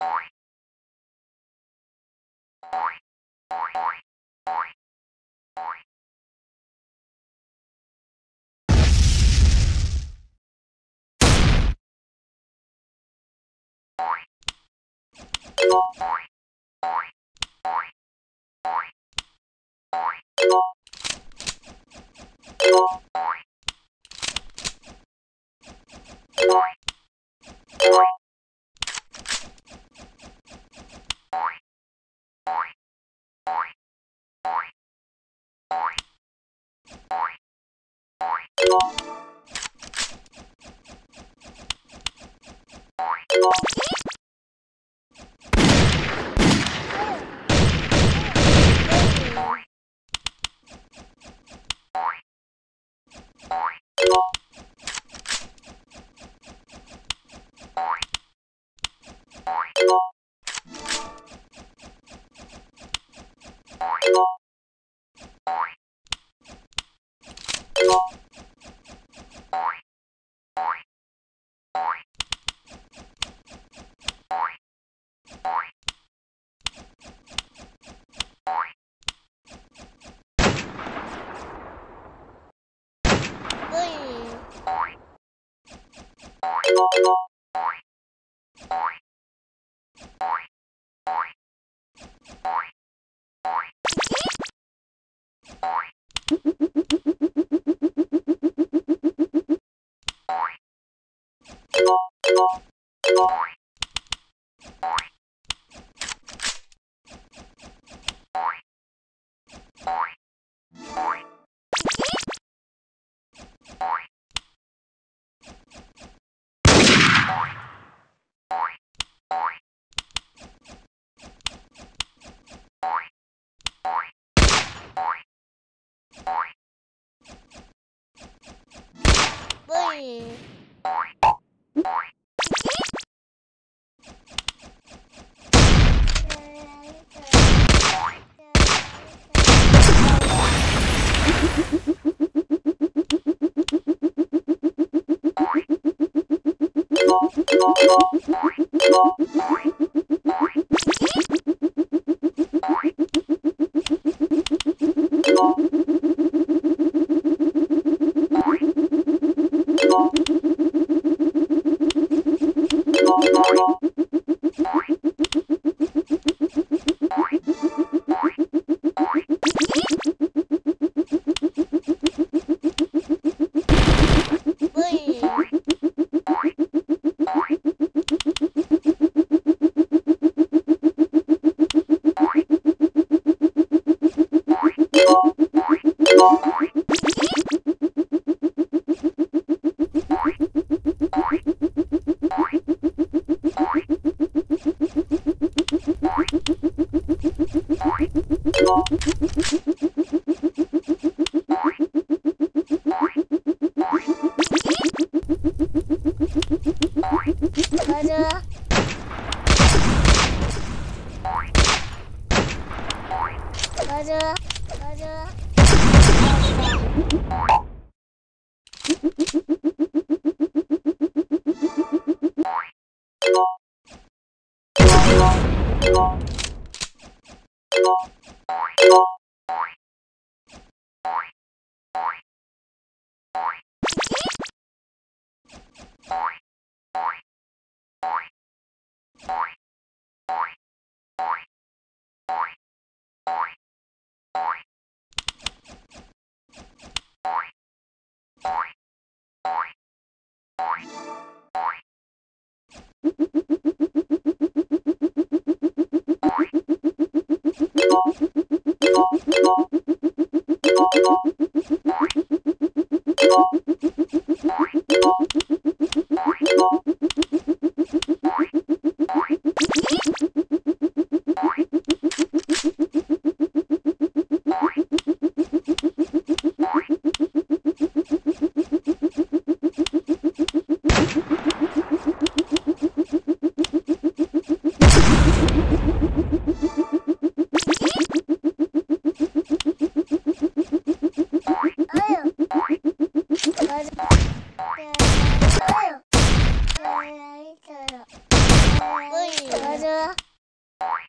Boing. you Bye. 맞 Ada. Ada. Thank you. Bye. る。Oi.